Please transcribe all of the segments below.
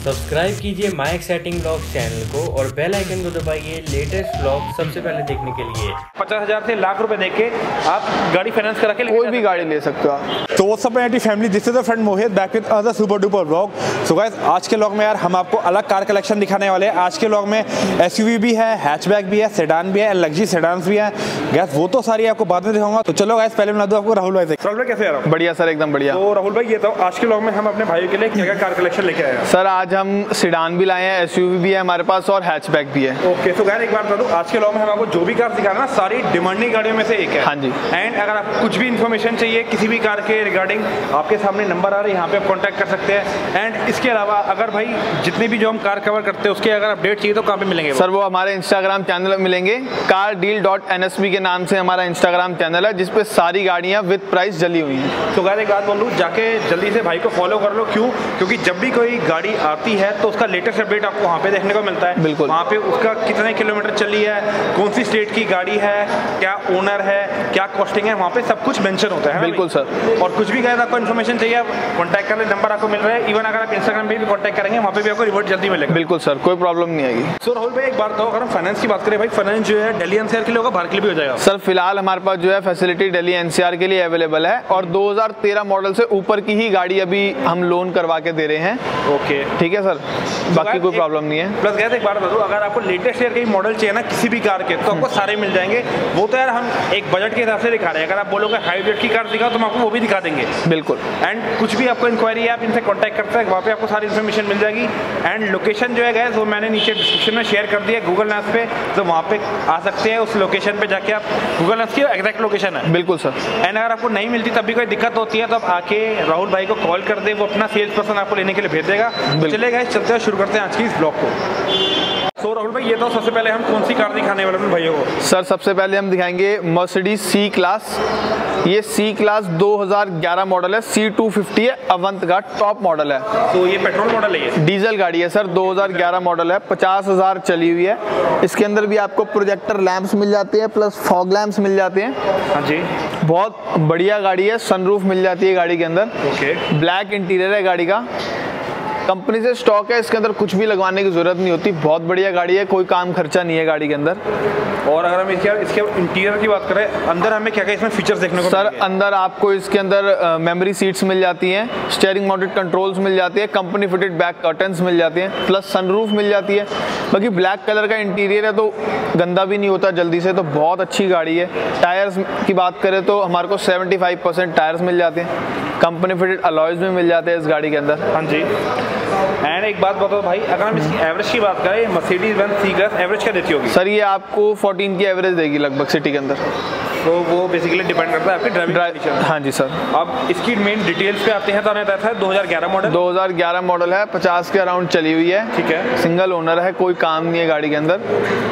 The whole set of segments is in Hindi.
सब्सक्राइब कीजिए माई एक्साइटिंग ब्लॉग चैनल को और बेल आइकन को दबाइए लेटेस्ट ब्लॉग सबसे पहले देखने के लिए। पचास हज़ार से लाख रुपए देके आप गाड़ी फाइनेंस करा के कोई भी गाड़ी ले सकते हो तो वो सब anti family this is the friend Mohit back with other super duper vlog so guys आज के व्लॉग में यार हम आपको अलग कार कलेक्शन दिखाने वाले हैं। आज के व्लॉग में एसयूवी भी है हैचबैक भी है सेडान भी है लग्जरी सेडान भी है। गैस वो तो सारी आपको बाद में दिखाऊँगा। तो चलो गैस पहले बना दो आपको राहुल भाई से। राहुल भाई कैसे हूँ बढ़िया सर एकदम बढ़िया। तो राहुल भाई ये तो आज के व्लॉग में हम अपने भाई के लिए क्या कार कलेक्शन लेके आए सर आज हम सिडान भी लाए हैं एसयूवी भी है हमारे पास और हैचबैक भी है। ओके तो गैर एक बात बता दूँ आज के व्लॉग में हम आपको जो भी कार दिखा रहे हैं ना सारी डिमांडिंग गाड़ियों में से एक है। हाँ जी। एंड अगर आपको कुछ भी इन्फॉर्मेशन चाहिए किसी भी कार के रिगार्डिंग आपके सामने नंबर आ रहे हैं यहाँ पे आप कॉन्टैक्ट कर सकते हैं। एंड इसके अलावा अगर भाई जितने भी जो हम कार कवर करते हैं उसके अगर अपडेट चाहिए तो कहाँ पे मिलेंगे सर वो हमारे इंस्टाग्राम चैनल में मिलेंगे। Car deal dot N S B के नाम से हमारा इंस्टाग्राम चैनल है जिसपे सारी गाड़ियाँ विद प्राइस जली हुई हैं। तो गैर एक बात बोल जाके जल्दी से भाई को फॉलो कर लो क्यों? क्योंकि जब भी कोई गाड़ी आती है तो उसका लेटेस्ट अपडेट आपको वहाँ पे देखने को मिलता है। बिल्कुल। वहाँ पे उसका कितने किलोमीटर चली है कौन सी स्टेट की गाड़ी है क्या ओनर है क्या कॉस्टिंग है वहाँ पे सब कुछ मेंशन होता है बिल्कुल भाई? और कुछ भी गैर आपको इन्फॉर्मेशन चाहिए आप कॉन्टैक्ट कर नंबर आपको मिल रहा है। इवन अगर आप इंस्टाग्राम पे भी कॉन्टैक्ट करेंगे वहाँ पे भी आपको रिवर्ट जल्दी मिलेगा। बिल्कुल सर कोई प्रॉब्लम नहीं आएगी। सो राहुल भाई एक बार बताओ अगर हम फाइनेंस की बात करें भाई फाइनेंस जो है दिल्ली एनसीआर के लिए होगा बाहर के लिए भी हो जाएगा? सर फ़िलहाल हमारे पास जो है फैसिलिटी दिल्ली एनसीआर के लिए अवेलेबल है और 2013 मॉडल से ऊपर की ही गाड़ी अभी हम लोन करवा के दे रहे हैं। ओके ठीक है सर बाकी कोई प्रॉब्लम नहीं है। प्लस गैस एक बात बता दूँ अगर आपको लेटेस्ट ईयर के मॉडल चाहिए ना किसी भी कार के तो आपको सारे मिल जाएँगे। वो तो यार हम एक बजट के हिसाब से दिखा रहे हैं। अगर आप बोलोगे बजट की कार दिखाओ तो हम आपको वो भी दिखा देंगे। बिल्कुल। एंड कुछ भी आपको इंक्वायरी है आप इनसे कांटेक्ट करते हैं। वहाँ पे आपको सारी इन्फॉर्मेशन मिल जाएगी। एंड लोकेशन जो है गैस वो मैंने नीचे डिस्क्रिप्शन में शेयर कर दिया गूगल मैप्स पे। तो वहाँ पे आ सकते हैं उस लोकेशन पे जाके आप गूगल मैप्स की एग्जैक्ट लोकेशन है। बिल्कुल सर एंड अगर आपको नहीं मिलती तब भी कोई दिक्कत होती है तो आप आके राहुल भाई को कॉल कर दे। वो अपना सेल्स पर्सन आपको लेने के लिए भेज देगा। चलिए गाइस चलते हैं शुरू करते हैं आज की इस ब्लॉग को। सो राहुल भाई ये तो सबसे पहले हम कौन सी कार दिखाने वाले हैं भाइयों को? सर सबसे पहले हम दिखाएँगे मर्सिडीज सी क्लास। ये सी क्लास 2011 मॉडल है सी टू फिफ्टी है अवंत का टॉप मॉडल है। तो ये पेट्रोल मॉडल है ये? डीजल गाड़ी है सर 2011 मॉडल है पचास हज़ार चली हुई है। इसके अंदर भी आपको प्रोजेक्टर लैंप्स मिल जाते हैं प्लस फॉग लैंप्स मिल जाते हैं। हाँ जी। बहुत बढ़िया गाड़ी है सनरूफ मिल जाती है गाड़ी के अंदर। ओके। ब्लैक इंटीरियर है गाड़ी का। कंपनी से स्टॉक है इसके अंदर कुछ भी लगवाने की ज़रूरत नहीं होती। बहुत बढ़िया गाड़ी है कोई काम खर्चा नहीं है गाड़ी के अंदर। और अगर हम इसके इसके इंटीरियर की बात करें अंदर हमें क्या क्या इसमें फीचर्स देखने को सर अंदर आपको इसके अंदर मेमोरी सीट्स मिल जाती हैं स्टेयरिंग माउंटेड कंट्रोल्स मिल जाती है कंपनी फिटेड बैक कर्टन्स मिल जाती हैं प्लस सनरूफ मिल जाती है। बाकी ब्लैक कलर का इंटीरियर है तो गंदा भी नहीं होता जल्दी से तो बहुत अच्छी गाड़ी है। टायर्स की बात करें तो हमारे को 75 परसेंट टायर्स मिल जाते हैं। कंपनी फिटेड अलॉयज भी मिल जाते हैं इस गाड़ी के अंदर। हाँ जी। एंड एक बात बताओ भाई अगर हम इसकी एवरेज की बात करें Mercedes one C class average क्या देती होगी? सर ये आपको 14 की एवरेज देगी लगभग सिटी के अंदर। तो वो बेसिकली डिपेंड करता है आपकी ड्राइविंग ड्राइव कंडीशन हाँ जी सर अब इसकी मेन डिटेल्स पे आते हैं तो था 2011 मॉडल 2011 मॉडल है 50 के अराउंड चली हुई है। ठीक है। सिंगल ओनर है कोई काम नहीं है गाड़ी के अंदर।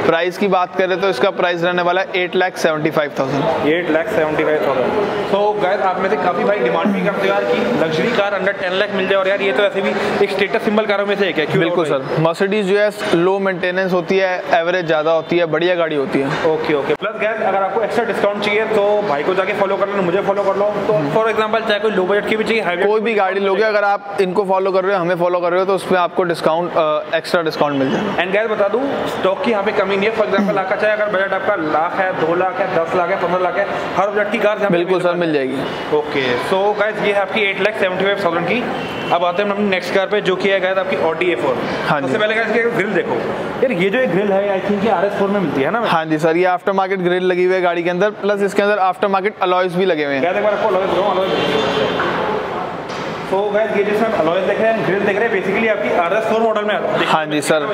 प्राइस की बात करें तो इसका प्राइस रहने वाला है eight lakh seventy five thousand eight lakh seventy five thousand तो गाइस आप में से काफ़ी भाई डिमांड भी करते हो यार कि luxury car under ten lakh मिल जाए और यार ये तो ऐसे भी एक स्टेटस सिंबल कारों में से एक है बिल्कुल सर। मर्सिडीज जो है लो मेंटेनेंस होती है एवरेज ज़्यादा होती है बढ़िया गाड़ी होती है। ओके ओके प्लस गैस अगर आपको एक्स्ट्रा डिस्काउंट चाहिए तो भाई को जाके फॉलो कर लो मुझे फॉलो कर लो। तो फॉर एग्जांपल चाहे कोई लो बजट की भी चाहिए कोई भी गाड़ी लोगे अगर आप इनको फॉलो कर रहे हो हमें फॉलो कर रहे हो तो उसमें आपको डिस्काउंट एक्स्ट्रा डिस्काउंट मिल जाएगा। एंड गैस बता दूँ स्टॉक की यहाँ पे कमी नहीं है। फॉर एग्जांपल आपका चाहे अगर बजट आपका लाख है दो लाख है दस लाख है पंद्रह लाख है हर बजट की कार बिल्कुल सर मिल जाएगी। ओके सो गाइस ये है आपकी eight lakh seventy five thousand की। अब आते हैं हम अपनी नेक्स्ट कार पे जो कि गया था आपकी ऑडी ए फोर हाँ। सबसे पहले गाइस ग्रिल देखो। यार ये जो एक ग्रिल है I think R S four में मिलती है ना हाँ जी सर ये आफ्टर मार्केट ग्रिल लगी हुई है गाड़ी के अंदर प्लस इसके अंदर आफ्टर मार्केट अलॉयस भी लगे हुए हैं। तो गाइस ये देख रहे हैं ग्रिल देख रहे हैं बेसिकली आपकी मॉडल में आती है। हाँ जी sir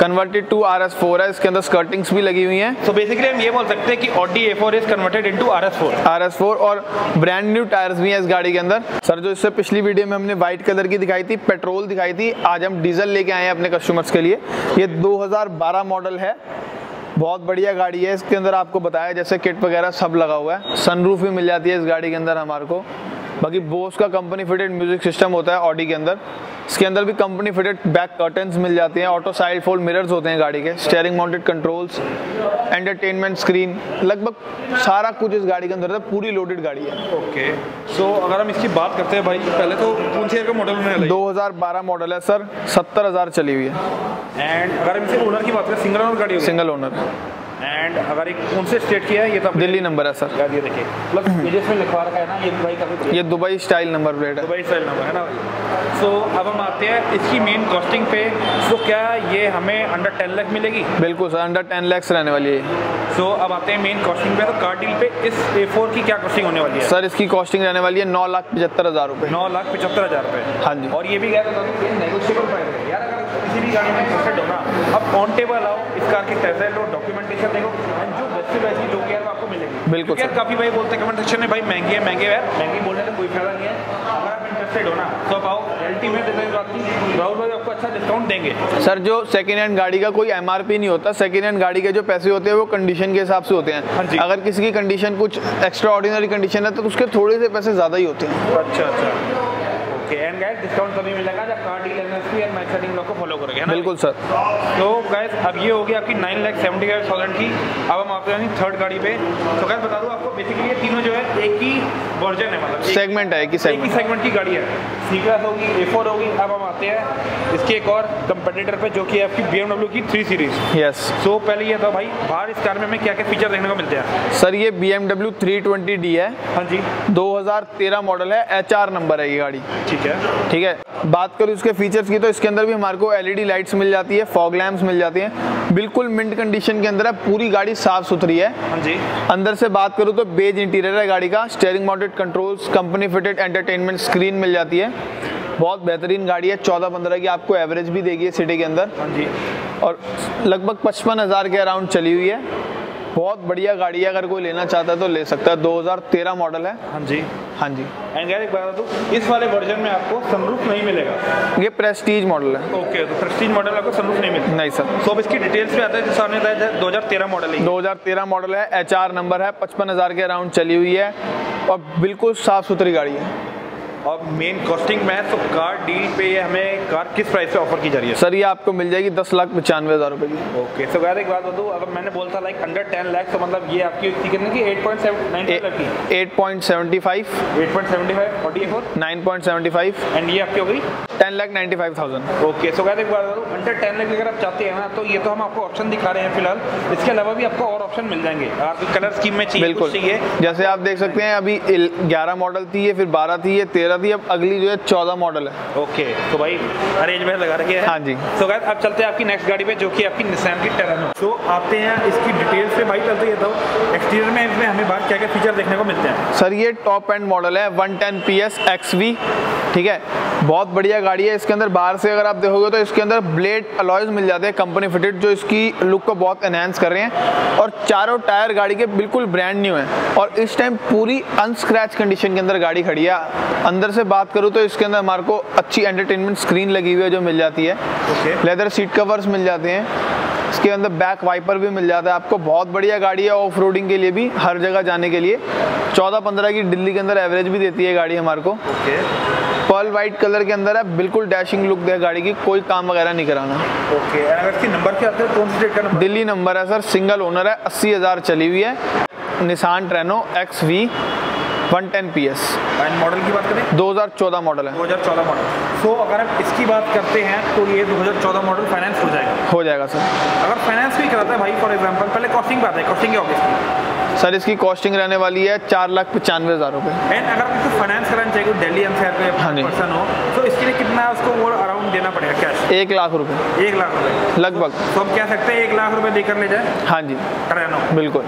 converted to R S four है इसके अंदर स्कर्टिंग्स भी लगी हुई हैं। तो बेसिकली हम ये बोल सकते हैं कि Audi A four is converted into R S four R S four और ब्रांड न्यू टायर्स भी हैं इस गाड़ी के अंदर। सर जो इससे पिछली वीडियो में हमने व्हाइट कलर की दिखाई थी पेट्रोल दिखाई थी आज हम डीजल लेके आए हैं अपने कस्टमर्स के लिए। ये 2012 मॉडल है। बहुत बढ़िया गाड़ी है इसके अंदर आपको बताया जैसे किट वगैरह सब लगा हुआ है। सनरूफ भी मिल जाती है इस गाड़ी के अंदर हमारे को। बाकी बोस का कंपनी फिटेड म्यूज़िक सिस्टम होता है ऑडी के अंदर। इसके अंदर भी कंपनी फिटेड बैक कर्टन्स मिल जाती हैं ऑटो साइड फोल्ड मिरर्स होते हैं गाड़ी के steering mounted controls entertainment screen लगभग सारा कुछ इस गाड़ी के अंदर है पूरी लोडेड गाड़ी है। ओके सो so, अगर हम इसकी बात करते हैं भाई पहले तो कौन से का मॉडल होने वाला 2012 मॉडल है सर सत्तर हज़ार चली हुई है। है एंड अगर हम इसे ओनर की बात करें सिंगल ओनर गाड़ी सिंगल ओनर एंड अगर एक कौन से स्टेट की है ये तो दिल्ली नंबर है सर यार ये देखिए प्लस पेजेस में लिखवा रखा है ना ये काफ़ी बढ़िया ये दुबई स्टाइल नंबर प्लेट है। दुबई स्टाइल नंबर है ना भाई। सो अब हम आते हैं इसकी मेन कॉस्टिंग पे। सो क्या ये हमें अंडर टेन लाख मिलेगी? बिल्कुल सर अंडर टेन लैक्स रहने वाली है। सो अब आते हैं मेन कॉस्टिंग पे। तो कार डील पे इस ए फोर की क्या कॉस्टिंग होने वाली है? सर इसकी कॉस्टिंग रहने वाली है नौ लाख पचहत्तर हज़ार रुपये नौ लाख पचहत्तर हज़ार रुपये हाँ जी। और ये भी क्या ये प्राइस है। यार अगर किसी भी गाड़ी में हो ना ऑन टेबल आओ इस कार की टेस्ट लो डॉक्यूमेंटेशन देखो एंड जो बेस्ट से वैसी लोग यार आपको मिलेगी। बिल्कुल क्योंकि यार। काफ़ी भाई बोलते हैं कमेंट सेक्शन में भाई महँगी है महँगे है यार महँगी बोलने से कोई फ़ायदा नहीं है। अगर आप इंटरेस्टेड हो ना तो आप आओ हैं राहुल भाई आपको अच्छा डिस्काउंट देंगे। सर जो सेकेंड हैंड गाड़ी का कोई एमआरपी नहीं होता सेकेंड हैंड गाड़ी के जो पैसे होते हैं वो कंडीशन के हिसाब से होते हाँ। हैं अगर किसी की कंडीशन कुछ एक्स्ट्रा ऑर्डिनरी कंडीशन है तो उसके थोड़े से पैसे ज़्यादा ही होते हैं। अच्छा अच्छा। ओके एंड गाइस डिस्काउंट तभी मिलेगा जब car deal NSP and max setting law को फॉलो करोगे ना? बिल्कुल सर तो गाइस अब ये हो गई आपकी nine lakh seventy five thousand की। अब हम आते हैं थर्ड गाड़ी पे। तो गाइस बता दूँ आपको बेसिकली ये तीनों जो है एक ही वर्जन है मतलब। सेगमेंट है एक ही सेगमेंट सेगमेंट की गाड़ी है। सी क्लास होगी ए फोर होगी अब हम आते हैं। इसके एक और कंपेटिटर पे जो कि है आपकी बी की थ्री सीरीज़ यस सो पहले ये था भाई बाहर इस कार में हमें क्या क्या फीचर देखने को मिलते हैं? सर ये B M W three twenty D है। हाँ जी। 2013 मॉडल है एच आर नंबर है ये गाड़ी। ठीक है। ठीक है? बात करूँ इसके फीचर्स की तो इसके अंदर भी हमारे को एलईडी लाइट्स मिल जाती है फॉग लैम्प्स मिल जाती हैं। बिल्कुल मिंट कंडीशन के अंदर है पूरी गाड़ी साफ़ सुथरी है। हाँ जी। अंदर से बात करूँ तो बेज इंटीरियर है गाड़ी का steering mounted controls company fitted entertainment screen मिल जाती है। बहुत बेहतरीन गाड़ी है चौदह पंद्रह की आपको एवरेज भी देगी सिटी के अंदर। हाँ जी। और लगभग पचपन हज़ार के अराउंड चली हुई है। बहुत बढ़िया गाड़ी है अगर कोई लेना चाहता है तो ले सकता है। 2013 मॉडल है। हाँ जी। हाँ जी। एंड एक बात दूँ इस वाले वर्जन में आपको सनरूफ नहीं मिलेगा? ये प्रेस्टीज मॉडल है। ओके तो प्रेस्टीज मॉडल आपको सनरूफ नहीं मिलेगा? नहीं सर। सो अब इसकी डिटेल्स पे आता है सामने बताया था 2013 मॉडल है 2013 मॉडल है एचआर नंबर है पचपन हज़ार के अराउंड चली हुई है। और बिल्कुल साफ़ सुथरी गाड़ी है। और मेन कॉस्टिंग में है तो कार डील पे ये हमें कार किस प्राइस पे ऑफ़र की जा रही है? सर ये आपको मिल जाएगी दस लाख पचानवे हज़ार रुपये की। ओके सो गाइस एक बात बता दूँ अगर मैंने बोलता लाइक अंडर 10 लाख तो मतलब ये आपकी कितने की। 8.7 लाख की eight point seventy five 8.75 44 nine point seventy five and ये आपकी हो गई? Ten lakh ninety five thousand okay so guys एक बात बता दूँ अंडर टेन लाख अगर आप चाहते हैं ना तो ये तो हम आपको ऑप्शन दिखा रहे हैं फ़िलहाल। इसके अलावा भी आपको और ऑप्शन मिल जाएँगे। आपकी कलर स्कीम में चाहिए बिल्कुल। चाहिए। जैसे आप देख सकते हैं अभी ग्यारह मॉडल थी ये फिर बारह थी ये तेरह थी अब अगली जो है चौदह मॉडल है। ओके तो भाई अरेंज में लगा रखे हाँ। जी। तो गाइस अब चलते हैं आपकी नेक्स्ट गाड़ी पे जो कि आपकी निसान की टेरानो तो आते हैं इसकी डिटेल्स पे भाई चलते ये तो एक्सटीरियर में इसमें हमें बाहर क्या क्या फीचर देखने को मिलते हैं। सर ये टॉप एंड मॉडल है 110 पी एस एक्स वी ठीक है? बहुत बढ़िया गाड़ी है इसके अंदर बाहर से अगर आप देखोगे तो इसके अंदर ब्लेड अलॉयज मिल जाते हैं कंपनी फिटेड जो इसकी लुक को बहुत एनहेंस कर रहे हैं। और चारों टायर गाड़ी के बिल्कुल ब्रांड न्यू हैं। और इस टाइम पूरी अनस्क्रैच कंडीशन के अंदर गाड़ी खड़ी है अंदर से बात करूँ तो इसके अंदर हमारे को अच्छी एंटरटेनमेंट स्क्रीन लगी हुई है जो मिल जाती है। लेदर सीट कवर्स मिल जाते हैं। इसके अंदर बैक वाइपर भी मिल जाता है। आपको बहुत बढ़िया गाड़ी है ऑफ़ रोडिंग के लिए भी हर जगह जाने के लिए। चौदह पंद्रह की दिल्ली के अंदर एवरेज भी देती है गाड़ी हमारे को। ओके पर्ल वाइट कलर के अंदर है बिल्कुल डैशिंग लुक है गाड़ी की कोई काम वगैरह नहीं कराना। ओके अगर नंबर क्या आते हैं कौन सी का नंबर दिल्ली नंबर है सर सिंगल ओनर है अस्सी हज़ार चली हुई है। Nissan Terrano X V one ten P S. And model की बात करें? दो हज़ार चौदह मॉडल है। 2014 मॉडल सो अगर आप इसकी बात करते हैं तो ये 2014 मॉडल फाइनेंस हो जाएगा। हो जाएगा सर। अगर फाइनेंस भी कराता है भाई फॉर एग्जांपल पहले कॉस्टिंग बात है कॉस्टिंग क्या होगी सर इसकी कॉस्टिंग रहने वाली है चार लाख पचानवे हज़ार रुपये एंड अगर आपको फाइनेंस कराना चाहिए दिल्ली एनसीआर पे हाँ। पर्सन हो तो इसके लिए कितना उसको वो अराउंड देना पड़ेगा कैश एक लाख रुपये एक लाख रुपए। लगभग। तो हम कह सकते हैं एक लाख रुपए देकर ले जाए। हाँ जी। टरेनो बिल्कुल।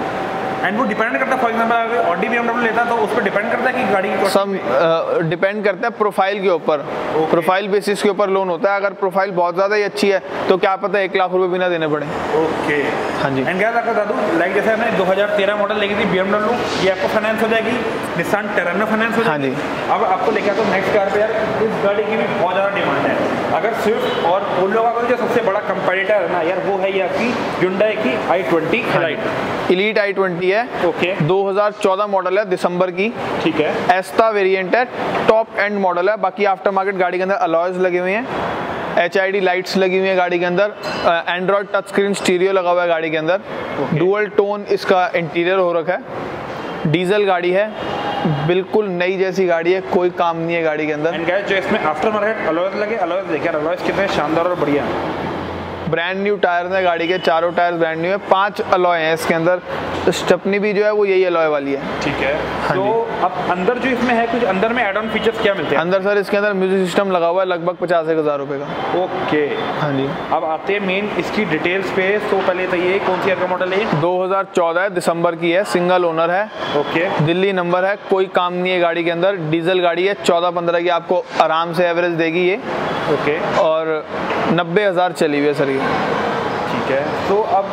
एंड वो डिपेंड करता है फॉर एग्जांपल अगर ऑडी बी लेता तो उस पर डिपेंड करता है कि गाड़ी की सब डिपेंड करता है प्रोफ़ाइल के ऊपर। प्रोफ़ाइल बेसिस के ऊपर लोन होता है। अगर प्रोफ़ाइल बहुत ज़्यादा ही अच्छी है तो क्या पता एक लाख रुपए बिना देने पड़े। ओके हाँ जी। एंड क्या आपको बता दूँ लाइक जैसे हमने 2013 मॉडल लेगी थी बी ये आपको फाइनेंस हो जाएगी। निशान टेरानो फाइनेंस हो हाँ जाएगी। अब आपको लेकर तो नेक्स्ट कार पे यार इस गाड़ी की भी बहुत ज़्यादा डिमांड है। अगर स्विफ्ट और पोलो का जो सबसे बड़ा कंपेटिटर है ना यार वो है ये आपकी Hyundai की I twenty elite I twenty है। ओके 2014 मॉडल है दिसंबर की। ठीक है। एस्ता वेरिएंट है टॉप एंड मॉडल है। बाकी आफ्टर मार्केट गाड़ी के अंदर अलॉयज लगे हुए हैं। एच आई डी लाइट्स लगी हुई है गाड़ी के अंदर। एंड्रॉयड टच स्क्रीन स्टीरियो लगा हुआ है गाड़ी के अंदर। डुअल टोन इसका इंटीरियर हो रखा है। डीजल गाड़ी है, बिल्कुल नई जैसी गाड़ी है, कोई काम नहीं है गाड़ी के अंदर। जो इसमें आफ्टर मार्केट अलॉयज लगे अलॉयज देखिए अलॉयज कितने शानदार और बढ़िया हैं। ब्रांड न्यू टायर है गाड़ी के चारों टायर ब्रांड न्यू है पाँच अलॉय हैं इसके अंदर। स्टेपनी भी जो है वो यही अलॉय वाली है। ठीक है। हाँ तो अब अंदर जो इसमें है कुछ अंदर में एड ऑन फीचर्स क्या मिलते हैं? अंदर सर इसके अंदर म्यूज़िक सिस्टम लगा हुआ है लगभग पचास एक हज़ार रुपये का। ओके। हाँ जी। अब आते हैं मेन इसकी डिटेल्स पे। तो पहले तो ये कौन सी ईयर का मॉडल है ये? 2014 दिसंबर की है सिंगल ओनर है। ओके। दिल्ली नंबर है कोई काम नहीं है गाड़ी के अंदर। डीजल गाड़ी है चौदह पंद्रह की आपको आराम से एवरेज देगी ये। ओके। और नब्बे हज़ार चली हुई है सर ये। ठीक है तो अब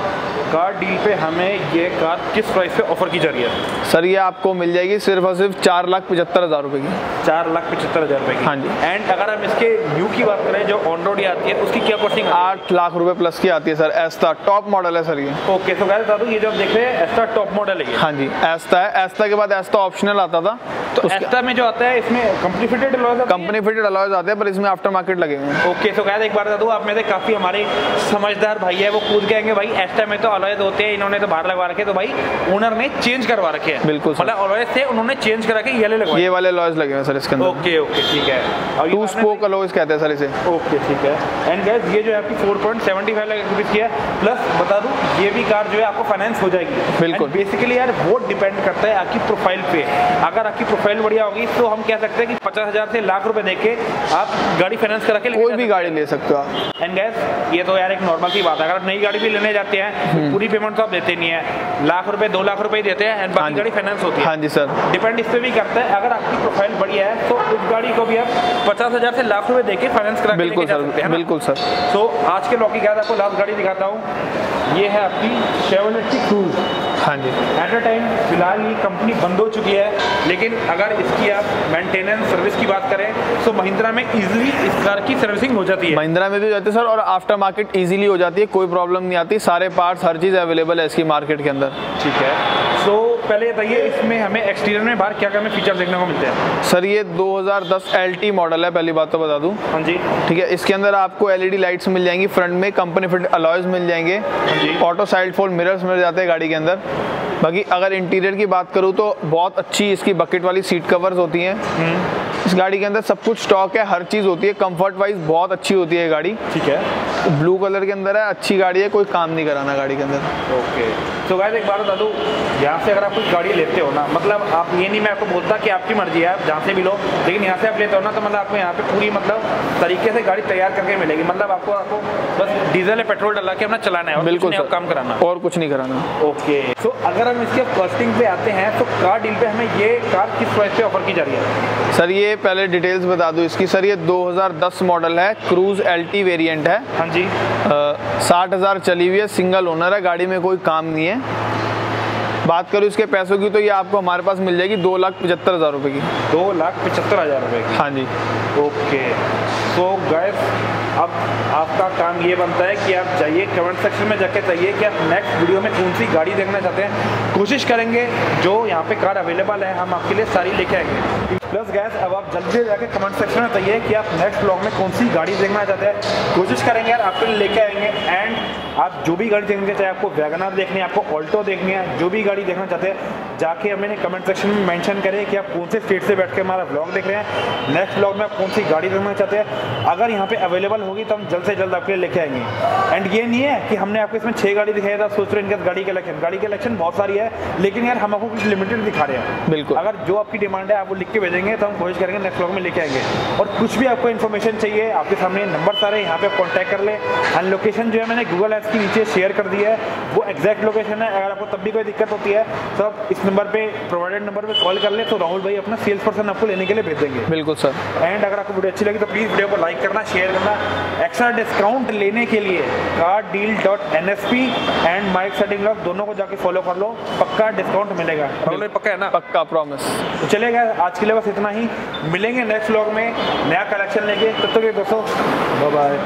कार डील पे हमें ये कार किस प्राइस पे ऑफ़र की जा रही है? सर ये आपको मिल जाएगी सिर्फ़ और सिर्फ़ चार लाख पचहत्तर हज़ार रुपये की। चार लाख पचहत्तर हज़ार रुपए की। हाँ जी। एंड अगर हम इसके न्यू की बात करें जो ऑन रोड आती है उसकी क्या कॉस्टिंग आठ लाख रुपए प्लस की आती है सर। एस्ता टॉप मॉडल है सर ये। ओके तो गाइस दादू ये जो आप देख रहे हैं एस्टा टॉप मॉडल है हाँ जी एस्ता है। एस्ता के बाद एस्ता ऑप्शनल आता था। तो एस्टा में जो आता है इसमें company fitted alloys company fitted alloys आते हैं पर इसमें आफ्टर मार्केट लगे हुए ओके तो गाइस एक बार बता दूँ आप में से काफ़ी हमारे समझदार भाई है वो कूद के आएँगे भाई एस्टा में तो अलॉयज होते हैं इन्होंने तो बाहर लगवा रखे तो भाई ओनर ने चेंज करवा रखे हैं। बिल्कुल मतलब अलॉयज थे उन्होंने चेंज करा के ये लगवाए। ये वाले अलॉयज लगे हैं सर इसके अंदर। ओके ओके ठीक है। और टू स्पोक अलॉयज कहते हैं सर इसे। ओके ठीक है। एंड गैस ये जो है आपकी 4.75 लाख रुपीज़ की है। प्लस बता दूँ ये भी कार जो है आपको फाइनेंस हो जाएगी। बिल्कुल। बेसिकली यार वो डिपेंड करता है आपकी प्रोफ़ाइल पे। अगर आपकी प्रोफ़ाइल बढ़िया होगी तो हम कह सकते हैं कि पचास हज़ार से लाख रुपए देके आप गाड़ी फाइनेंस करा के कोई भी गाड़ी ले सकते हो एंड गैस ये तो यार एक नॉर्मल सी बात है। अगर आप नई गाड़ी भी लेने जाते हैं पूरी पेमेंट तो आप देते नहीं है। लाख रुपए दो लाख रुपए देते हैं एंड हाँ बाकी जी। गाड़ी फाइनेंस होती है। हाँ जी सर डिपेंड इस पर भी करता है। अगर आपकी प्रोफ़ाइल बढ़िया है तो उस गाड़ी को भी आप पचास हज़ार से लाख रुपए देके फाइनेंस करा बिल्कुल सर हैं बिल्कुल सर सो आज के लॉकी की क्या आपको लास्ट गाड़ी दिखाता हूँ। ये है आपकी सेवन एट्टी क्रूज हाँ जी। एट अ टाइम फ़िलहाल ये कंपनी बंद हो चुकी है लेकिन अगर इसकी आप मेंटेनेंस सर्विस की बात करें तो महिंद्रा में इजीली इस कार की सर्विसिंग हो जाती है। महिंद्रा में भी हो जाती है सर और आफ्टर मार्केट इजीली हो जाती है कोई प्रॉब्लम नहीं आती सारे पार्ट्स हर चीज़ अवेलेबल है इसकी मार्केट के अंदर। ठीक है। सो पहले बताइए इसमें हमें एक्सटीरियर में बाहर क्या क्या हमें फीचर देखने को मिलते हैं? सर ये 2010 LT मॉडल है पहली बात तो बता दूँ। हाँ जी। ठीक है इसके अंदर आपको एलईडी लाइट्स मिल जाएँगी फ्रंट में कंपनी फिट अलॉयज मिल जाएँगे। ऑटो साइड फोल्ड मिरर्स मिल जाते हैं गाड़ी के अंदर। बाकी अगर इंटीरियर की बात करूँ तो बहुत अच्छी इसकी बकेट वाली सीट कवर्स होती हैं। इस गाड़ी के अंदर सब कुछ स्टॉक है हर चीज़ होती है कंफर्ट वाइज बहुत अच्छी होती है गाड़ी। ठीक है। ब्लू कलर के अंदर है अच्छी गाड़ी है कोई काम नहीं कराना गाड़ी के अंदर। ओके तो गाइस एक बार बता दूँ यहाँ से अगर आप कुछ गाड़ी लेते हो ना मतलब आप ये नहीं मैं आपको बोलता कि आपकी मर्ज़ी है आप जहाँ से भी लो लेकिन यहाँ से आप लेते हो ना तो मतलब आपको यहाँ पे पूरी मतलब तरीके से गाड़ी तैयार करके मिलेगी। मतलब आपको आपको बस डीजल या पेट्रोल डला के अपना चलाना है बिल्कुल काम कराना और कुछ नहीं कराना। ओके। तो अगर हम इसके कॉस्टिंग पे आते हैं तो कार डील पे हमें ये कार किस प्राइस पे ऑफ़र की जा रही है? सर ये पहले डिटेल्स बता दूँ इसकी। सर ये 2010 मॉडल है क्रूज एलटी वेरिएंट है। हाँ जी। साठ हज़ार चली हुई है सिंगल ओनर है गाड़ी में कोई काम नहीं है। बात करूँ इसके पैसों की तो ये आपको हमारे पास मिल जाएगी दो लाख पचहत्तर हज़ार रुपये की। दो लाख पचहत्तर हज़ार रुपए की? हाँ जी। ओके। सो गैस अब आपका काम ये बनता है कि आप जाइए कमेंट सेक्शन में जाके चाहिए कि आप नेक्स्ट वीडियो में कौन सी गाड़ी देखना चाहते हैं। कोशिश करेंगे जो यहाँ पे कार अवेलेबल है हम आपके लिए सारी लेके आएँगे। प्लस गैस अब आप जल्दी से जाके कमेंट सेक्शन में बताइए कि आप नेक्स्ट ब्लॉग में कौन सी गाड़ी देखना चाहते हैं। कोशिश करेंगे यार आपके लिए लेके आएँगे। एंड आप जो भी गाड़ी देखनी है चाहे आपको वैगनार देखनी है आपको ऑल्टो देखनी है जो भी गाड़ी देखना चाहते हैं जाके हमें कमेंट सेक्शन में मेंशन करें कि आप कौन से स्टेट से बैठ के हमारा ब्लॉग देख रहे हैं। नेक्स्ट ब्लॉग में आप कौन सी गाड़ी देखना चाहते हैं अगर यहाँ पे अवेलेबल होगी तो हम जल्द से जल्द आपके लिए लेके आएँगे। एंड ये नहीं है कि हमने आपको इसमें छः गाड़ी दिखाई था सोच रहे इनके गाड़ी कलेक्शन गाड़ी कलेक्शन बहुत सारी है लेकिन यार हम आपको कुछ लिमिटेड दिखा रहे हैं। बिल्कुल। अगर जो आपकी डिमांड है आप वो लिख के भेजेंगे तो हम कोशिश करेंगे नेक्स्ट ब्लॉग में लेके आएँगे। और कुछ भी आपको इन्फॉर्मेशन चाहिए आपके सामने नंबर सारे यहाँ पे आप कॉन्टैक्ट कर ले। एंड लोकेशन जो है मैंने गूगल एप्स के नीचे शेयर कर दी है। वो एग्जैक्ट लोकेशन है अगर आपको तब भी कोई दिक्कत होती है तो आप इस नंबर पे प्रोवाइडेड नंबर पे कॉल कर ले तो राहुल भाई अपना सेल्स पर्सन आपको लेने के लिए भेज देंगे। बिल्कुल सर एंड अगर आपको वीडियो अच्छी लगी तो प्लीज़ वीडियो को लाइक करना शेयर करना। एक्स्ट्रा डिस्काउंट लेने के लिए car deal dot N S P and mic setting log दोनों को जाके फॉलो कर लो। पक्का डिस्काउंट मिलेगा। पक्का है ना? पक्का प्रॉमिस तो चलेगा आज के लिए बस इतना ही। मिलेंगे नेक्स्ट व्लॉग में। नया कलेक्शन लेके तब तक दोस्तों बाय बाय